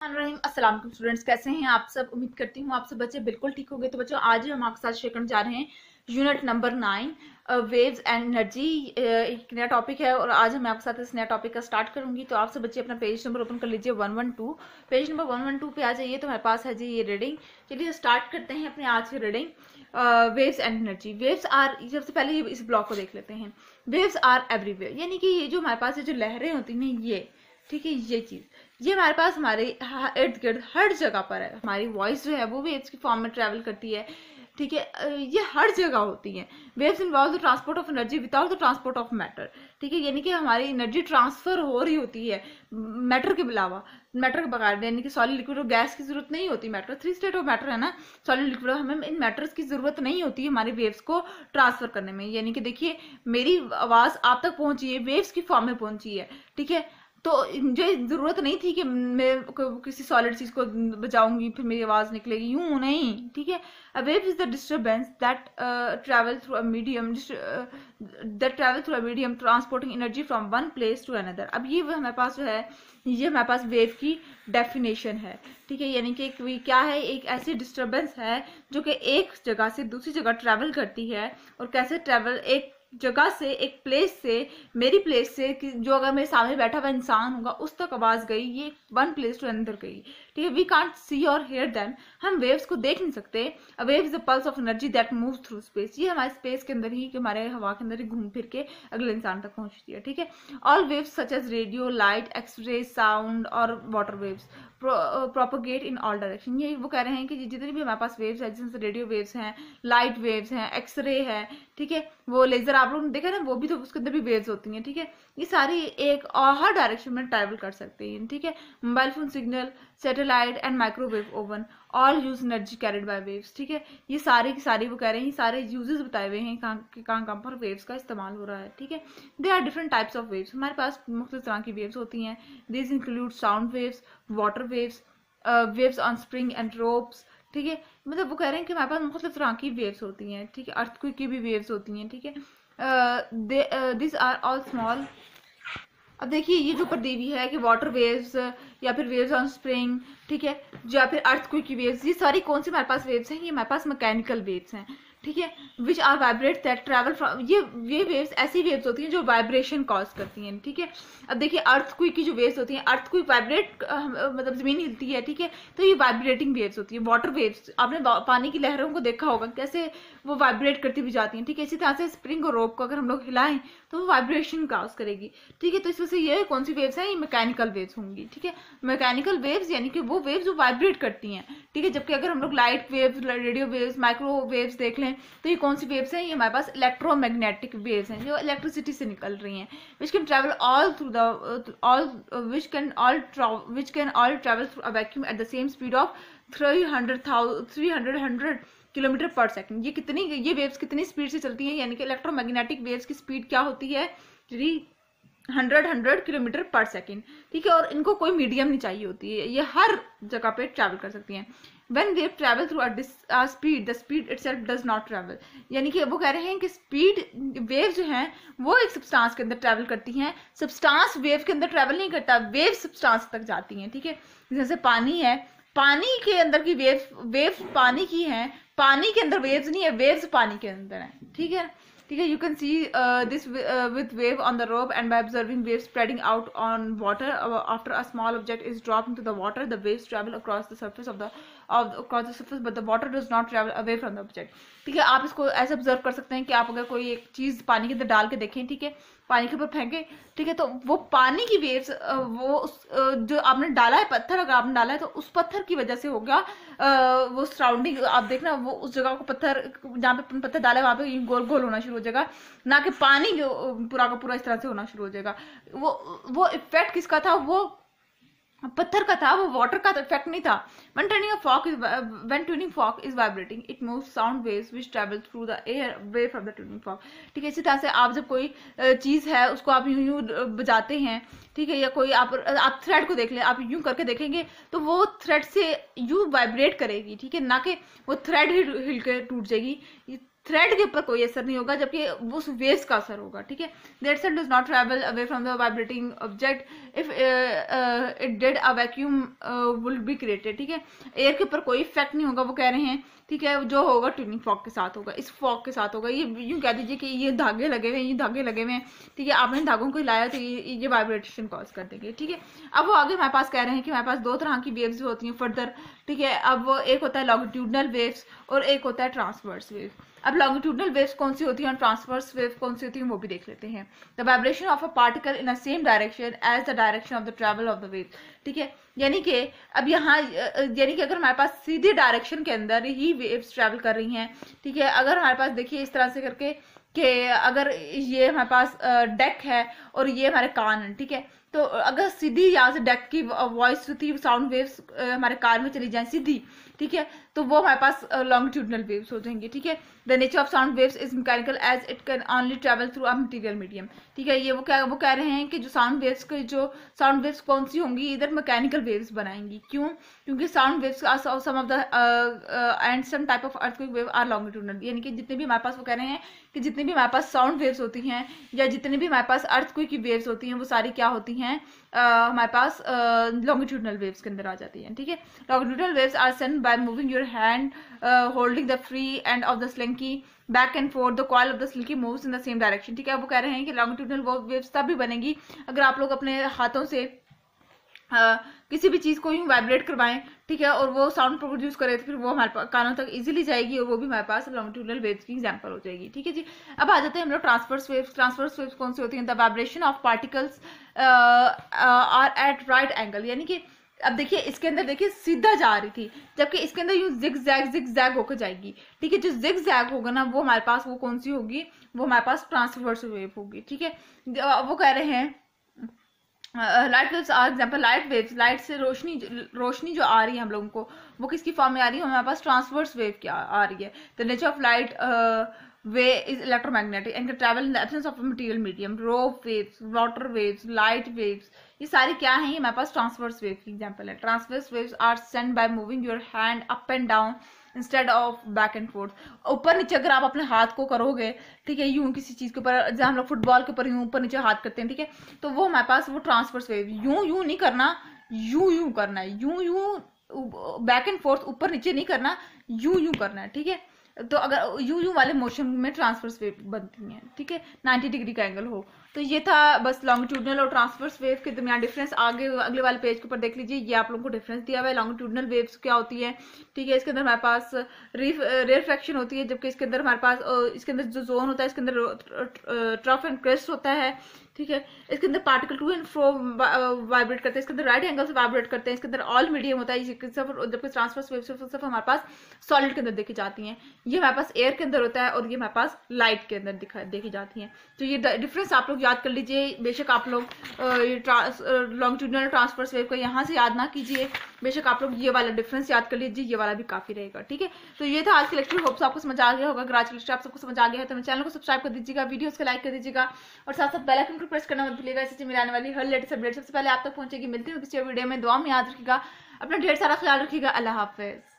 अस्सलाम स्टूडेंट्स, कैसे हैं आप सब? उम्मीद करती हूँ आप सब बच्चे बिल्कुल ठीक हो गए तो बच्चों, आज हम आपके साथ शेयर करने जा रहे हैं unit number nine waves and energy एक नया टॉपिक है और आज मैं आपके साथ इस नया टॉपिक का स्टार्ट करूँगी। तो आप सब बच्चे अपना पेज नंबर ओपन कर लीजिए one one two page number one one two पे आ जाइए तो हमारे पास है जी ये रीडिंग चलिए स्टार्ट करते हैं अपने आज की reading waves and energy waves are सबसे पहले इस ब्लॉक को देख लेते हैं। वेव्स आर एवरीवेयर यानी कि ये जो हमारे पास जो लहरें होती हैं, ये ठीक है, ये चीज़। ये हमारे पास, हमारे इर्द गिर्द हर जगह पर है। हमारी वॉइस जो है, वो भी इसकी फॉर्म में ट्रेवल करती है। ठीक है ये हर जगह होती है। Waves involve the transport of energy without the transport of matter ठीक है, यानी कि हमारी एनर्जी ट्रांसफ़र हो रही होती है मैटर के अलावा। मैटर के बगैर, यानी कि सॉलिड लिक्विड और गैस की ज़रूरत नहीं होती। Matter three state of matter है ना? सॉलिड लिक्विड हमें इन मैटर्स की ज़रूरत नहीं होती है हमारे वेव्स को ट्रांसफ़र करने में। यानी कि देखिए, मेरी आवाज़ आप तक पहुँची है वेव्स की फॉर्म में पहुँची है। ठीक है तो मुझे ज़रूरत नहीं थी कि मैं किसी सॉलिड चीज़ को बजाऊँगी, फिर मेरी आवाज़ निकलेगी। यूँ नहीं, ठीक है? A wave is the disturbance that travel through a medium that travel through a medium transporting energy from one place to another अब ये हमारे पास जो है, ये हमारे पास वेव की डेफिनेशन है, ठीक है? यानी कि क्या है? एक ऐसी डिस्टर्बेंस है जो कि एक जगह से दूसरी जगह ट्रेवल करती है और कैसे ट्रैवल एक जगह से, एक प्लेस से, मेरी प्लेस से कि जो अगर मेरे सामने बैठा हुआ इंसान होगा, उस तक आवाज़ गई, ये वन प्लेस टू अंदर गई। ठीक है वी कांट सी और हेयर देम हम वेव्स को देख नहीं सकते. A wave is the pulse of energy that move through space ये हमारे स्पेस के अंदर ही, कि हमारे हवा के अंदर ही घूम फिर के अगले इंसान तक पहुँचती है, ठीक है? All waves such as radio light x-ray sound और water waves propagate in all direction ये वो कह रहे हैं कि जितने भी हमारे पास वेव्स है जैसे रेडियो वेव्स हैं लाइट वेव्स हैं एक्सरे है, ठीक है? वो लेजर आप लोग देखा ना? वो भी तो उसके अंदर भी वेव्स होती हैं, ठीक है? ये सारी एक और हर डायरेक्शन में ट्रैवल कर सकते हैं, ठीक है? Mobile phone signal satellite and microwave oven all use energy carried by waves ठीक है? ये सारे की सारी वो कह रहे हैं सारे यूजेस बताए हुए हैं कहाँ कहाँ कहाँ पर वेव्स का इस्तेमाल हो रहा है, ठीक है? They are different types of waves हमारे पास मुख्तु तरह की वेव्स होती हैं। This include sound waves water waves waves on spring and ropes ठीक है? मतलब वो कह रहे हैं कि हमारे पास मुख्तलिफ़ तरह की वेव्स होती हैं, ठीक है? अर्थ की भी वेव्स होती हैं, ठीक है? दिस आर ऑल स्मॉल अब देखिए, ये जो प्रदेवी है कि वाटर वेव्स या फिर वेव्स ऑन स्प्रिंग ठीक है, या फिर अर्थ की वेव्स ये सारी कौन सी हमारे पास वेव्स हैं? ये हमारे पास मैकेनिकल वेव्स हैं। ठीक है? Which are vibrate that travel from ये ये वेव्स ऐसी वेव्स होती हैं जो वाइब्रेशन कॉज करती हैं, ठीक है? अब देखिए अर्थ क्विक की जो वेव्स होती हैं अर्थ क्विक वाइब्रेट मतलब ज़मीन हिलती है, ठीक है? तो ये वाइब्रेटिंग वेव्स होती है वाटर वेव्स आपने पानी की लहरों को देखा होगा, कैसे वो वाइब्रेट करती भी जाती हैं, ठीक है? इसी तरह से स्प्रिंग और रोप को अगर हम लोग हिलाएँ तो वो वाइब्रेशन कॉज करेगी, ठीक है? तो इस वजह से ये कौन सी वेव्स हैं? ये मैकेनिकल वेव्स होंगी, ठीक है? मैकेनिकल वेव्स यानी कि वो वेव्स जो वाइब्रेट करती हैं, ठीक है? जबकि अगर हम लोग light waves radio waves microwaves देख लें तो ये कौन सी वेव्स हैं? ये हमारे पास इलेक्ट्रोमैग्नेटिक वेव्स हैं, जो इलेक्ट्रिसिटी से निकल रही हैं। Which can travel all through the all which can all which can all travel through a vacuum at the same speed of three hundred three hundred hundred kilometre per second ये कितनी, ये waves कितनी speed से चलती हैं? यानी कि electromagnetic waves की स्पीड क्या होती है? Three hundred hundred kilometre per second. ठीक है, और इनको कोई मीडियम नहीं चाहिए होती है। ये हर जगह पे ट्रैवल कर सकती हैं। When wave travel through speed the speed itself does not travel यानी कि वो कह रहे हैं कि स्पीड वेव जो है, वो एक सब्सटांस के अंदर ट्रेवल करती हैं। सब्सटांस वेव के अंदर ट्रैवल नहीं करता वेव सब्सटांस तक जाती हैं। ठीक है? जैसे पानी है, पानी के अंदर की वेव वेव पानी की है, पानी के अंदर वेव्स नहीं है वेव्स पानी के अंदर है। ठीक है? ठीक है you can see this with wave on the rope and by observing wave spreading out on water after a small object is drop into the water the waves travel across the surface of the across the surface but the water does not travel away from the object ठीक है, आप इसको ऐसे observe कर सकते हैं कि आप अगर कोई एक चीज़ पानी के अंदर डाल के देखें, ठीक है पानी के ऊपर फेंके, ठीक है तो वो पानी की वेव्स वो उस जो आपने डाला है पत्थर, अगर आपने डाला है तो उस पत्थर की वजह से होगा वो सराउंडिंग आप देखना, वो उस जगह को पत्थर, जहाँ पे पत्थर डाला है वहाँ पे गोल गोल होना शुरू हो जाएगा, ना कि पानी पूरा का पूरा इस तरह से होना शुरू हो जाएगा। वो वो इफ़ेक्ट किसका था? वो पत्थर का था, वो वाटर का इफ़ेक्ट नहीं था। When turning a fork is when tuning fork is vibrating. It moves sound waves which travel through the air away from the fork. ठीक है, इसी तरह से आप जब कोई चीज़ है, उसको आप यूँ यूँ बजाते हैं, ठीक है, या कोई आप आप थ्रेड को देख लें, आप यूँ करके देखेंगे तो वो थ्रेड से यूँ वाइब्रेट करेगी, ठीक है, ना कि वो थ्रेड ही हिल के टूट जाएगी। थ्रेड के ऊपर कोई असर नहीं होगा जबकि उस वेव्स का असर होगा ठीक है? That set does not travel away from the vibrating object if it dead a vacuum will be created ठीक है? एयर के ऊपर कोई इफ़ेक्ट नहीं होगा वो कह रहे हैं ठीक है? जो होगा ट्यूनिंग फॉक के साथ होगा इस फॉक के साथ होगा। ये यूँ कह दीजिए कि ये धागे लगे हुए हैं ये धागे लगे हुए हैं ठीक है? आपने धागों को हिलाया तो ये, ये वाइब्रेशन कॉज कर देंगे ठीक है? अब वो आगे हमारे पास कह रहे हैं कि हमारे पास दो तरह की वेव्स होती हैं फर्दर ठीक है? अब वो एक होता है लॉन्गिट्यूडनल वेव्स और एक होता है ट्रांसवर्स वेव अब लॉन्गिट्यूडनल वेव्स कौन सी होती है और ट्रांसवर्स वेव कौन सी होती है वो भी देख लेते हैं। The vibration of a particle in a same direction as the direction of the travel of the wave ठीक है? यानी कि अब यहाँ यानी कि अगर हमारे पास सीधी डायरेक्शन के अंदर ही वेव्स ट्रेवल कर रही हैं, ठीक है, अगर हमारे पास देखिए इस तरह से करके कि अगर ये हमारे पास डेक है और ये हमारे कान है, ठीक है तो अगर सीधी यहाँ से डेक की वॉइस होती साउंड वेव्स हमारे कार में चली जाए सीधी, ठीक है तो वो हमारे पास लॉन्गिट्यूडनल वेव्स हो जाएँगे, ठीक है the nature of sound waves is mechanical as it can only travel through a material medium ठीक है, ये वो क्या, वो कह रहे हैं कि जो साउंड वेव्स के, जो साउंड वेव्स कौन सी होंगी इधर मैकेनिकल वेव्स बनाएँगी। क्यों? क्योंकि sound waves some of the and some type of earthquake wave are longitudinal यानी कि जितने भी हमारे पास वो कह रहे हैं कि जितनी भी हमारे पास साउंड वेव्स होती हैं या जितने भी हमारे पास अर्थक्वेक की वेव्स होती हैं वो सारी क्या होती हैं? Uh, हमारे पास लॉन्गिट्यूडनल uh, वेव्स के अंदर आ जाती हैं ठीक है? Longitudinal waves are send by moving your hand holding the free end of the slinky back and forth the coil of the slinky moves in the same direction ठीक है? वो कह रहे हैं कि लॉन्गिट्यूडनल वेव्स तब भी बनेगी अगर आप लोग अपने हाथों से Uh, किसी भी चीज़ को यूँ वाइब्रेट करवाएँ ठीक है और वो साउंड प्रोड्यूस करे तो फिर वो हमारे कानों तक इजीली जाएगी और वो भी हमारे पास लॉन्गिट्यूडनल वेव्स की एग्जांपल हो जाएगी ठीक है जी? अब आ जाते हैं हम लोग ट्रांसफर्स वेव्स ट्रांसफर्स वेव्स कौन सी होती हैं? The vibration of particles are at right angle यानी कि अब देखिए इसके अंदर देखिए सीधा जा रही थी जबकि इसके अंदर यूँ जिग जैग जिग जैग होकर जाएगी ठीक है? जो जिग जैग होगा ना वो हमारे पास वो कौन सी होगी? वो हमारे पास ट्रांसफर्स वेव होगी ठीक है? वो कह रहे हैं light waves are example light waves light से रोशनी रोशनी जो आ रही है हम लोगों को, वो किसकी फॉर्म में आ रही है? हमारे पास ट्रांसवर्स वेव की आ रही है? The nature of light wave is electromagnetic and travel in the absence of material medium rope waves water waves light waves ये सारी क्या है? हमारे पास ट्रांसवर्स वेव की एग्ज़ाम्पल है। Transverse waves are send by moving your hand up and down instead of back and forth ऊपर नीचे अगर आप अपने हाथ को करोगे, ठीक है, यूँ किसी चीज़ के ऊपर, जैसे हम लोग फुटबॉल के ऊपर यूँ ऊपर नीचे हाथ करते हैं, ठीक है तो वो हमारे पास वो ट्रांसफर्स वेव यूँ यूँ नहीं करना, यूँ यूँ करना है, यूँ यूँ बैक एंड फोर्थ ऊपर नीचे नहीं करना, यूँ यूँ करना है, ठीक है तो अगर यू यू वाले मोशन में ट्रांसफर्स वेव बनती हैं, ठीक है 90 डिग्री का एंगल हो तो ये था बस लॉन्गिट्यूडनल और ट्रांसफर्स वेव के दरमियान डिफरेंस आगे अगले वाले पेज के ऊपर देख लीजिए, ये आप लोगों को डिफरेंस दिया हुआ है। लॉन्गिट्यूडनल वेव्स क्या होती है? ठीक है, इसके अंदर हमारे पास रेयरफ्रैक्शन होती है, जबकि इसके अंदर हमारे पास इसके अंदर जो जोन होता है, इसके अंदर ट्रफ एंड क्रेस्ट होता है। ठीक है, इसके अंदर particle to and fro vibrate करते हैं। इसके अंदर राइट एंगल से वाइब्रेट करते हैं। इसके अंदर ऑल मीडियम होता है जबकि ट्रांसफ़र वेव सिर्फ़ हमारे पास सॉलिड के अंदर देखी जाती हैं। ये हमारे पास एयर के अंदर होता है और ये हमारे पास लाइट के अंदर देखी जाती हैं। तो ये डिफरेंस आप लोग याद कर लीजिए, बेशक आप लोग लॉन्गिट्यूडनल ट्रांसफ़र वेव को यहाँ से याद ना कीजिए। बेशक आप लोग ये वाला डिफरेंस याद कर लीजिए, ये वाला भी काफ़ी रहेगा, ठीक है? तो ये था आज के लेक्चर होप्स आपको समझ आ गया होगा। अगर आज के लेक्चर आप सबको समझ आ गया है तो मेरे चैनल को सब्सक्राइब कर दीजिएगा वीडियोस को लाइक कर दीजिएगा, और साथ साथ बेल आइकन को प्रेस करना मत भूलिएगा। इससे मिलाने वाली हर लेटेस्ट अपडेट सबसे पहले आप तक पहुंचेगी। मिलती हूँ किसी वीडियो में। दुआ में याद रखिएगा। अपना ढेर सारा ख्याल रखिएगा। अल्लाह हाफिज।